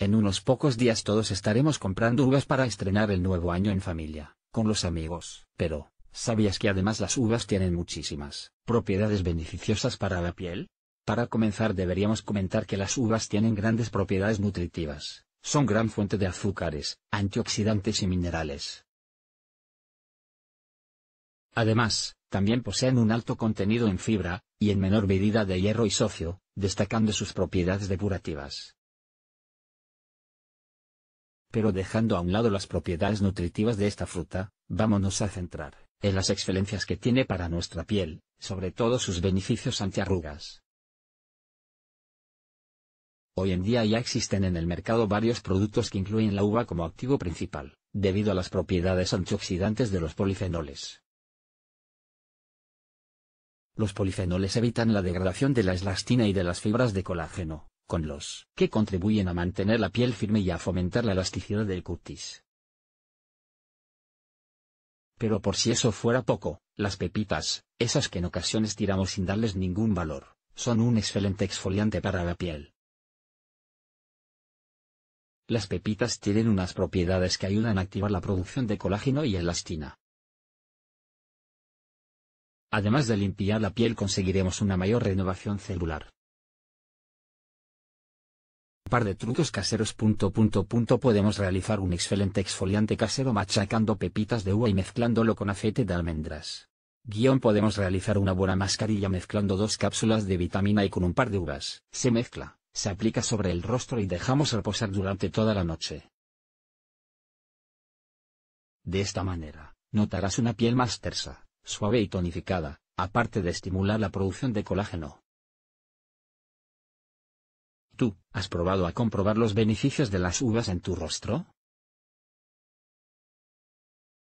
En unos pocos días todos estaremos comprando uvas para estrenar el nuevo año en familia, con los amigos. Pero, ¿sabías que además las uvas tienen muchísimas propiedades beneficiosas para la piel? Para comenzar deberíamos comentar que las uvas tienen grandes propiedades nutritivas, son gran fuente de azúcares, antioxidantes y minerales. Además, también poseen un alto contenido en fibra, y en menor medida de hierro y socio, destacando sus propiedades depurativas. Pero dejando a un lado las propiedades nutritivas de esta fruta, vámonos a centrar en las excelencias que tiene para nuestra piel, sobre todo sus beneficios antiarrugas. Hoy en día ya existen en el mercado varios productos que incluyen la uva como activo principal, debido a las propiedades antioxidantes de los polifenoles. Los polifenoles evitan la degradación de la elastina y de las fibras de colágeno, con los que contribuyen a mantener la piel firme y a fomentar la elasticidad del cutis. Pero por si eso fuera poco, las pepitas, esas que en ocasiones tiramos sin darles ningún valor, son un excelente exfoliante para la piel. Las pepitas tienen unas propiedades que ayudan a activar la producción de colágeno y elastina. Además de limpiar la piel conseguiremos una mayor renovación celular par de trucos caseros. Punto, punto, punto. Podemos realizar un excelente exfoliante casero machacando pepitas de uva y mezclándolo con aceite de almendras. Guión podemos realizar una buena mascarilla mezclando dos cápsulas de vitamina y con un par de uvas. Se mezcla, se aplica sobre el rostro y dejamos reposar durante toda la noche. De esta manera, notarás una piel más tersa, suave y tonificada, aparte de estimular la producción de colágeno. Has probado a comprobar los beneficios de las uvas en tu rostro?